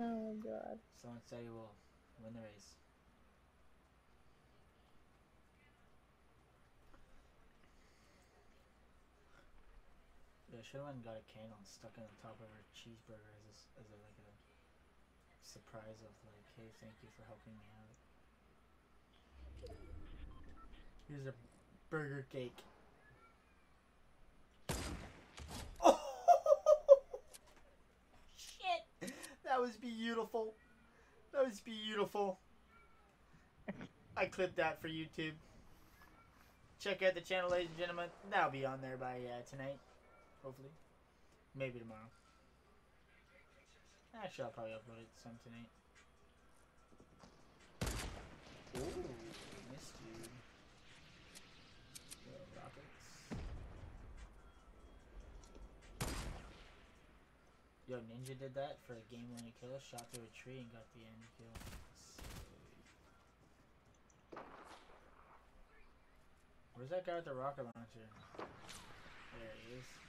Oh my god. Someone said he will win the race. Yeah, should have got a candle and stuck on top of her cheeseburger as a, as a like a surprise of like, hey, thank you for helping me out. Here's a burger cake. Oh shit! That was beautiful. That was beautiful. I clipped that for YouTube. Check out the channel, ladies and gentlemen. That'll be on there by uh, tonight, hopefully. Maybe tomorrow. Actually, I'll probably upload it some tonight. Yo, Ninja did that for a game-winning kill. Shot through a tree and got the end kill. Where's that guy with the rocket launcher? There he is.